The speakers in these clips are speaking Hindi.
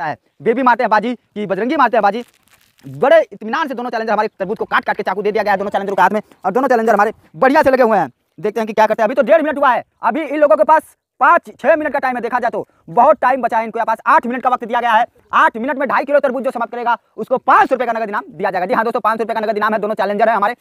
है बेबी मारते हैं बाजी, की बजरंगी मारते हैं बाजी। बड़े इतमान से दोनों चैलेंजर हमारे तरबूज को काट काट के चाकू दे दिया गया है, दोनों चैलेंजरों के हाथ में, और दोनों चैलेंजर हमारे बढ़िया से लगे हुए हैं। देखते हैं कि क्या करते हैं, अभी तो डेढ़ मिनट हुआ है, अभी इन लोगों के पास पाँच, छह मिनट का टाइम है, देखा जाए तो। बहुत टाइम बचा है इनके पास आठ मिनट का वक्त दिया गया है। आठ मिनट में ढाई किलो तरबूज जो समाप्त करेगा, उसको पाँच सौ का नगद इनाम दिया जाएगा। जी हाँ दोस्तों, पाँच सौ रुपये का नगद इनाम है, दोनों चैलेंजर है हमारे।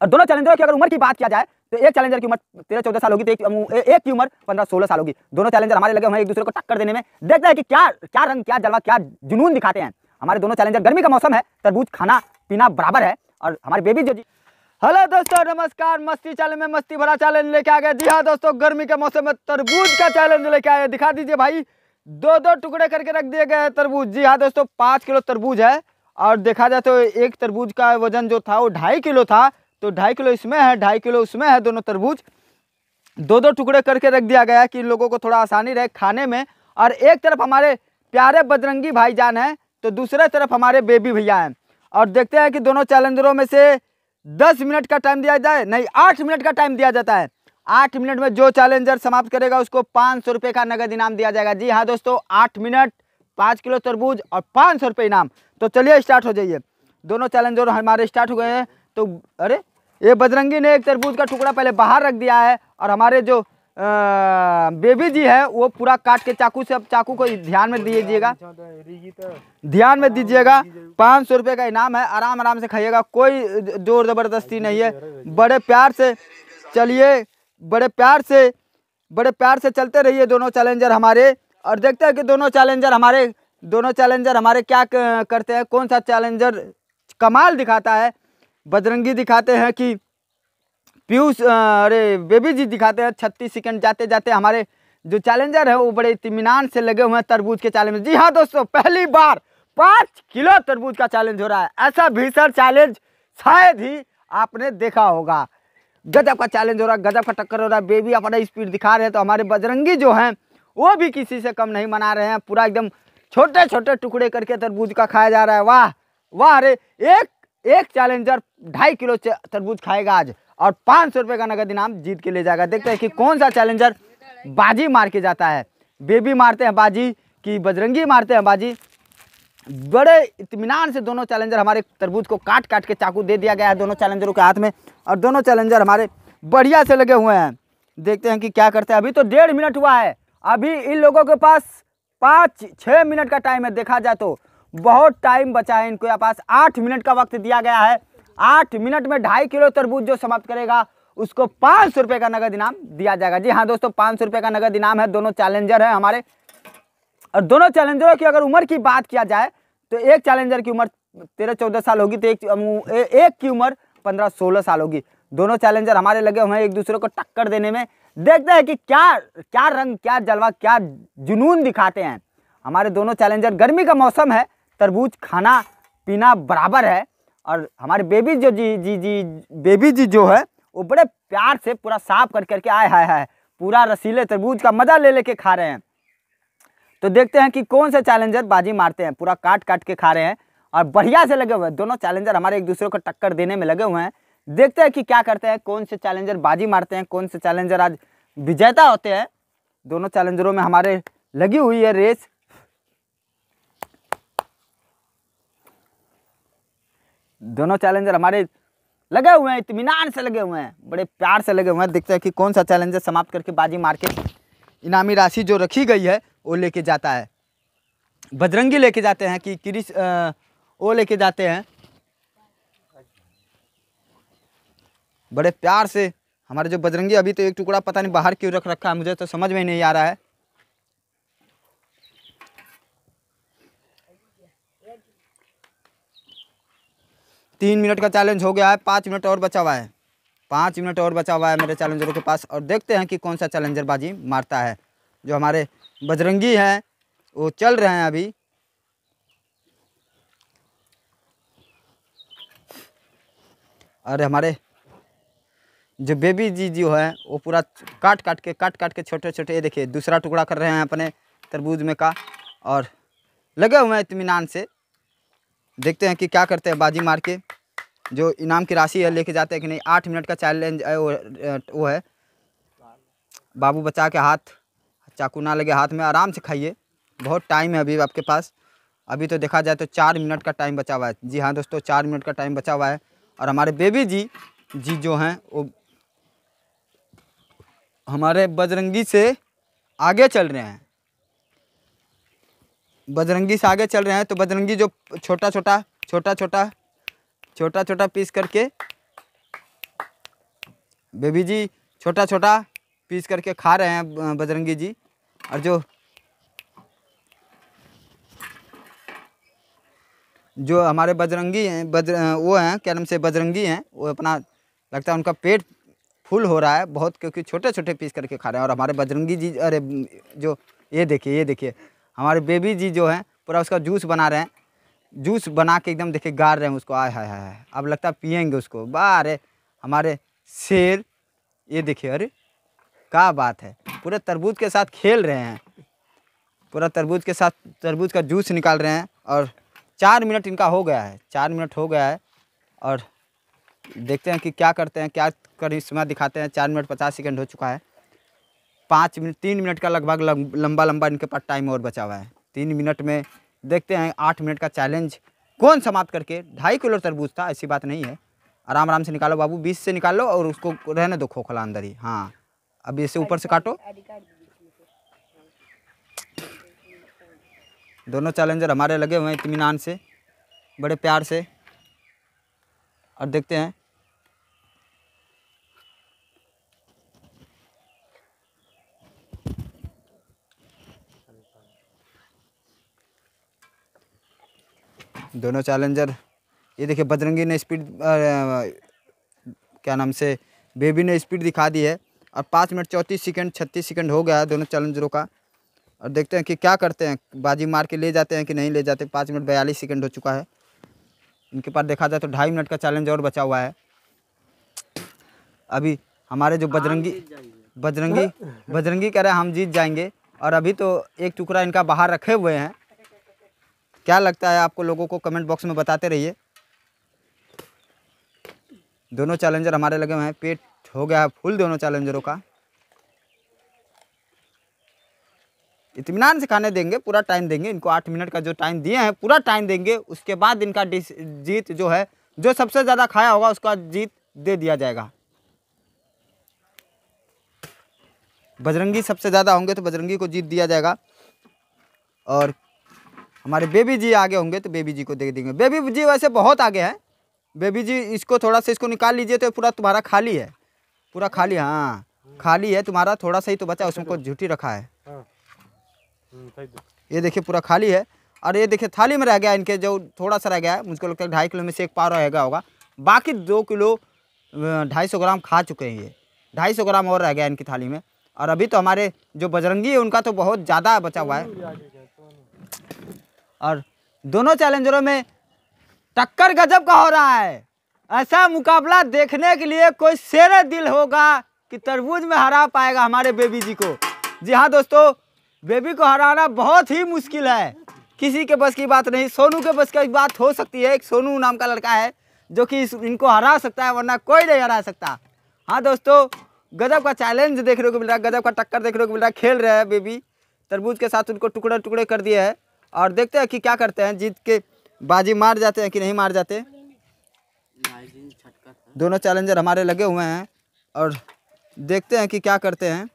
और दोनों चैलेंजरों की अगर उम्र की बात किया जाए तो एक चैलेंजर की उम्र तेरह चौदह साल होगी तो एक, एक की उम्र पंद्रह सोलह साल होगी। दोनों चैलेंजर हमारे लगे हुए एक दूसरे को टक्कर देने में। देखते हैं कि क्या क्या रंग क्या जलवा क्या जुनून दिखाते हैं। हमारे दोनों चैलेंजर गर्मी का मौसम है तरबूज खाना पीना बराबर है और हमारे बेबी जो जी हेलो दोस्तों नमस्कार मस्ती चैलेंज में मस्ती भरा चैलेंज लेके आ गए। जी हाँ दोस्तों गर्मी के मौसम में तरबूज का चैलेंज लेके आए। दिखा दीजिए भाई दो दो टुकड़े करके रख दिए गए हैं तरबूज। जी हाँ दोस्तों पाँच किलो तरबूज है और देखा जाए तो एक तरबूज का वज़न जो था वो ढाई किलो था। तो ढाई किलो इसमें है, ढाई किलो उसमें है दोनों तरबूज। दो दो टुकड़े करके रख दिया गया है कि लोगों को थोड़ा आसानी रहे खाने में। और एक तरफ़ हमारे प्यारे बजरंगी भाईजान हैं तो दूसरे तरफ़ हमारे बेबी भैया हैं। और देखते हैं कि दोनों चैलेंजरों में से दस मिनट का टाइम दिया जाए, नहीं, आठ मिनट का टाइम दिया जाता है। आठ मिनट में जो चैलेंजर समाप्त करेगा, उसको पाँच सौ रुपये का नगद इनाम दिया जाएगा। जी हाँ दोस्तों, आठ मिनट, पाँच किलो तरबूज और पाँच सौ रुपये इनाम। तो चलिए स्टार्ट हो जाइए। दोनों चैलेंजर हमारे स्टार्ट हो गए हैं। तो अरे ये बजरंगी ने एक तरबूज का टुकड़ा पहले बाहर रख दिया है और हमारे जो अ, बेबी जी है वो पूरा काट के चाकू से अब चाकू को ध्यान में दीजिएगा। ध्यान में दीजिएगा। पाँच सौ रुपये का इनाम है आराम आराम से खाइएगा कोई ज़ोर ज़बरदस्ती नहीं है। बड़े प्यार से चलिए बड़े प्यार से बड़े प्यार से चलते रहिए दोनों चैलेंजर हमारे। और देखते हैं कि दोनों चैलेंजर हमारे दोनों चैलेंजर हमारे क्या करते हैं कौन सा चैलेंजर कमाल दिखाता है। बजरंगी दिखाते हैं कि पीयूष अरे, बेबी जी दिखाते हैं, छत्तीस सेकंड जाते जाते हमारे जो चैलेंजर है, वो बड़े इत्मीनान से लगे हुए हैं तरबूज के चैलेंज। जी हाँ दोस्तों, पहली बार पाँच किलो तरबूज का चैलेंज हो रहा है। ऐसा भीषण चैलेंज शायद ही आपने देखा होगा। गजब का चैलेंज हो रहा है, गजब का टक्कर हो रहा है। बेबी अपना स्पीड दिखा रहे हैं तो हमारे बजरंगी जो हैं, वो भी किसी से कम नहीं मना रहे हैं। पूरा एकदम छोटे छोटे टुकड़े करके तरबूज का खाया जा रहा है। वाह वाह, अरे, एक एक चैलेंजर ढाई किलो तरबूज खाएगा आज, और पाँच सौ रुपये का नगद इनाम जीत के ले जाएगा। देखते हैं कि कौन सा चैलेंजर बाजी मार के जाता है। बेबी मारते हैं बाजी कि बजरंगी मारते हैं बाजी। बड़े इतमान से दोनों चैलेंजर हमारे तरबूज को काट काट के चाकू दे दिया गया है दोनों चैलेंजरों के हाथ में, और दोनों चैलेंजर हमारे बढ़िया से लगे हुए हैं। देखते हैं कि क्या करते हैं। अभी तो डेढ़ मिनट हुआ है। अभी इन लोगों के पास पाँच छः मिनट का टाइम है, देखा जाए तो। बहुत टाइम बचा है इनको। इनके पास आठ मिनट का वक्त दिया गया है। आठ मिनट में ढाई किलो तरबूज जो समाप्त करेगा, उसको पाँच सौ रुपये का नगद इनाम दिया जाएगा। जी हाँ दोस्तों, पाँच सौ रुपये का नगद इनाम है। दोनों चैलेंजर हैं हमारे। और दोनों चैलेंजरों की अगर उम्र की बात किया जाए तो एक चैलेंजर की उम्र तेरह चौदह साल होगी तो एक एक की उम्र पंद्रह सोलह साल होगी। दोनों चैलेंजर हमारे लगे हुए हैं एक दूसरे को टक्कर देने में। देखते हैं कि क्या क्या रंग, क्या जलवा, क्या जुनून दिखाते हैं। हमारे दोनों चैलेंजर गर्मी का मौसम है तरबूज खाना पीना बराबर है। और हमारे बेबी जो जी जी जी, बेबी जी जो है, वो बड़े प्यार से पूरा साफ़ कर करके आए, हाय हाय, पूरा रसीले तरबूज का मज़ा ले, लेके खा रहे हैं। तो देखते हैं कि कौन से चैलेंजर बाजी मारते हैं, पूरा काट काट के खा रहे हैं। और बढ़िया से लगे हुए हैं दोनों चैलेंजर हमारे एक दूसरे को टक्कर देने में लगे हुए हैं। देखते हैं कि क्या करते हैं, कौन से चैलेंजर बाजी मारते हैं, कौन से चैलेंजर आज विजेता होते हैं। दोनों चैलेंजरों में हमारे लगी हुई है रेस। दोनों चैलेंजर हमारे लगे हुए हैं इत्मीनान से लगे हुए हैं बड़े प्यार से लगे हुए हैं। देखते हैं कि कौन सा चैलेंजर समाप्त करके बाजी मार के इनामी राशि जो रखी गई है वो लेके जाता है। बजरंगी लेके जाते हैं कि क्रिस अ, वो लेके जाते हैं। बड़े प्यार से हमारे जो बजरंगी अभी तो एक टुकड़ा पता नहीं बाहर क्यों रख रखा है मुझे तो समझ में नहीं आ रहा है। तीन मिनट का चैलेंज हो गया है, पाँच मिनट और बचा हुआ है। पाँच मिनट और बचा हुआ है मेरे चैलेंजरों के पास और देखते हैं कि कौन सा चैलेंजर बाजी मारता है। जो हमारे बजरंगी हैं, वो चल रहे हैं अभी। और हमारे जो बेबी जी जो है, वो पूरा काट काट के, काट काट के छोटे छोटे, ये देखिए, दूसरा टुकड़ा कर रहे हैं अपने तरबूज में का। और लगे हुए हैं इतमान से। देखते हैं कि क्या करते हैं बाजी मार के। जो इनाम की राशि है, लेके जाते हैं कि नहीं। आठ मिनट का चैलेंज है वो वो है। बाबू बचा के हाथ, चाकू ना लगे हाथ में, आराम से खाइए। बहुत टाइम है अभी आपके पास। अभी तो देखा जाए तो चार मिनट का टाइम बचा हुआ है। जी हाँ दोस्तों, चार मिनट का टाइम बचा हुआ है। और हमारे बेबी जी जी जो हैं, वो हमारे बजरंगी से आगे चल रहे हैं। बजरंगी से आगे चल रहे हैं तो बजरंगी जो छोटा छोटा छोटा छोटा छोटा छोटा पीस करके, बेबी जी छोटा छोटा पीस करके खा रहे हैं बजरंगी जी, और जो जो हमारे बजरंगी हैं बजर वो हैं, क्या नाम से, बजरंगी हैं, वो अपना, लगता है उनका पेट फुल हो रहा है बहुत, क्योंकि छोटे छोटे पीस करके खा रहे हैं, और हमारे बजरंगी जी, अरे, जो, ये देखिए ये देखिए हमारे बेबी जी जो हैं, पूरा उसका जूस बना रहे हैं। जूस बना के एकदम देखिए गाड़ रहे हैं उसको। आय हाय हाय। अब लगता है पियेंगे उसको। वाह अरे हमारे शेर, ये देखिए, अरे, क्या बात है। पूरे तरबूज के साथ खेल रहे हैं। पूरा तरबूज के साथ, तरबूज का जूस निकाल रहे हैं और चार मिनट इनका हो गया है। चार मिनट हो गया है और देखते हैं कि क्या करते हैं, क्या करिश्मा दिखाते हैं। चार मिनट पचास सेकंड हो चुका है। पाँच मिनट, तीन मिनट का लगभग लंबा लंबा इनके पास टाइम और बचा हुआ है। तीन मिनट में देखते हैं, आठ मिनट का चैलेंज कौन समाप्त करके ढाई किलो तरबूज था, ऐसी बात नहीं है। आराम आराम से निकालो बाबू, बीस से निकालो और उसको रहने दो खोखला अंदर ही। हाँ अब इसे ऊपर से काटो। दोनों चैलेंजर हमारे लगे हुए हैं इत्मीनान से, बड़े प्यार से। और देखते हैं दोनों चैलेंजर ये देखिए बजरंगी ने स्पीड क्या नाम से बेबी ने स्पीड दिखा दी है। और पाँच मिनट चौंतीस सेकंड छत्तीस सेकंड हो गया है दोनों चैलेंजरों का। और देखते हैं कि क्या करते हैं, बाजी मार के ले जाते हैं कि नहीं ले जाते, पाँच मिनट बयालीस सेकंड हो चुका है। इनके पास देखा जाए तो ढाई मिनट का चैलेंज और बचा हुआ है। अभी हमारे जो बजरंगी बजरंगी बजरंगी कह रहे हैं, हम जीत जाएँगे। और अभी तो एक टुकड़ा इनका बाहर रखे हुए हैं। क्या लगता है आपको लोगों को कमेंट बॉक्स में बताते रहिए। दोनों चैलेंजर हमारे लगे हुए हैं, पेट हो गया है फुल दोनों चैलेंजरों का। इतमान से खाने देंगे, पूरा टाइम देंगे, इनको आठ मिनट का जो टाइम दिए हैं, पूरा टाइम देंगे, उसके बाद इनका जीत जो है, जो सबसे ज़्यादा खाया होगा, उसका जीत दे दिया जाएगा। बजरंगी सबसे ज़्यादा होंगे तो बजरंगी को जीत दिया जाएगा। और हमारे बेबी जी आगे होंगे तो बेबी जी को दे देंगे। बेबी जी वैसे बहुत आगे हैं। बेबी जी इसको थोड़ा सा इसको निकाल लीजिए तो पूरा तुम्हारा खाली है। पूरा खाली हाँ। खाली है तुम्हारा थोड़ा सा ही तो बचा उसमें को झूठी रखा है। ये देखिए पूरा खाली है। और ये देखिए थाली में रह गया इनके जो थोड़ा सा रह गया है मुझको लगता है ढाई किलो में से एक पाव रहेगा होगा। बाकी दो किलो ढाई सौ ग्राम खा चुके हैं ये। ढाई सौ ग्राम और रह गया इनकी थाली में। और अभी तो हमारे जो बजरंगी है उनका तो बहुत ज़्यादा बचा हुआ है। और दोनों चैलेंजरों में टक्कर गजब का हो रहा है। ऐसा मुकाबला देखने के लिए कोई शेर दिल होगा कि तरबूज में हरा पाएगा हमारे बेबी जी को। जी हाँ दोस्तों, बेबी को हराना बहुत ही मुश्किल है। किसी के बस की बात नहीं, सोनू के बस की बात हो सकती है। एक सोनू नाम का लड़का है जो कि इनको हरा सकता है, वरना कोई नहीं हरा सकता। हाँ दोस्तों, गजब का चैलेंज देखने को मिल रहा है, गजब का टक्कर देखने को मिल रहा है, खेल रहे हैं बेबी। तरबूज के साथ उनको टुकड़े टुकड़े कर दिए है। और देखते हैं कि क्या करते हैं, जीत के बाजी मार जाते हैं कि नहीं मार जाते। दोनों चैलेंजर हमारे लगे हुए हैं और देखते हैं कि क्या करते हैं।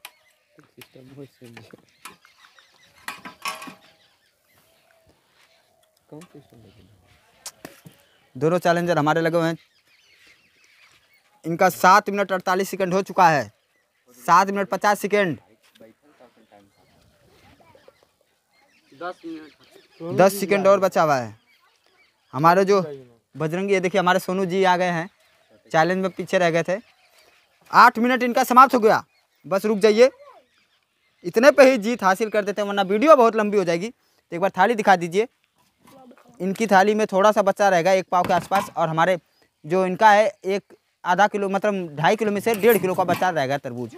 दोनों चैलेंजर हमारे लगे हुए हैं। इनका सात मिनट अड़तालीस सेकंड हो चुका है। सात मिनट पचास सेकंड। दस सेकंड और बचा हुआ है। हमारे जो बजरंगी ये देखिए हमारे सोनू जी आ गए हैं। चैलेंज में पीछे रह गए थे। आठ मिनट इनका समाप्त हो गया। बस रुक जाइए। इतने पे ही जीत हासिल कर देते हैं वरना वीडियो बहुत लंबी हो जाएगी। तो एक बार थाली दिखा दीजिए। इनकी थाली में थोड़ा सा बच्चा रहेगा एक पाव के आसपास। और हमारे जो इनका है एक आधा किलो मतलब ढाई किलो में से डेढ़ किलो का बच्चा रहेगा तरबूज।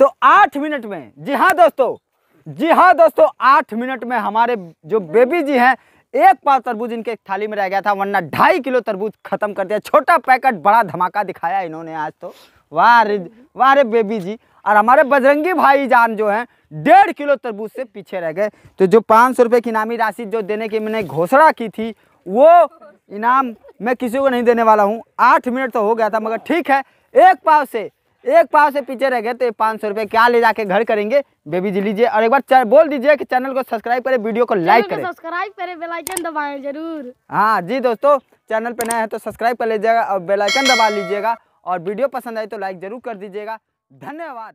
तो आठ मिनट में जी हाँ दोस्तों जी हाँ दोस्तों, आठ मिनट में हमारे जो बेबी जी हैं, एक पाव तरबूज इनके थाली में रह गया था, वरना ढाई किलो तरबूज खत्म कर दिया। छोटा पैकेट, बड़ा धमाका दिखाया इन्होंने आज तो। वाह वाह रे बेबी जी। और हमारे बजरंगी भाई जान जो हैं, डेढ़ किलो तरबूज से पीछे रह गए। तो जो पाँच सौ रुपये की इनामी राशि जो देने की मैंने घोषणा की थी, वो इनाम मैं किसी को नहीं देने वाला हूँ। आठ मिनट तो हो गया था, मगर ठीक है, एक पाव से एक पाव से पीछे रह गए तो पाँच सौ रुपये क्या ले जाके घर करेंगे? बेबी जी लीजिए और एक बार चार, बोल दीजिए कि चैनल को सब्सक्राइब करें वीडियो को लाइक करें। सब्सक्राइब करें बेल आइकन दबाएँ ज़रूर। हाँ जी दोस्तों चैनल पर नए हैं तो सब्सक्राइब कर लीजिएगा और बेलाइकन दबा लीजिएगा। और वीडियो पसंद आई तो लाइक ज़रूर कर दीजिएगा। धन्यवाद।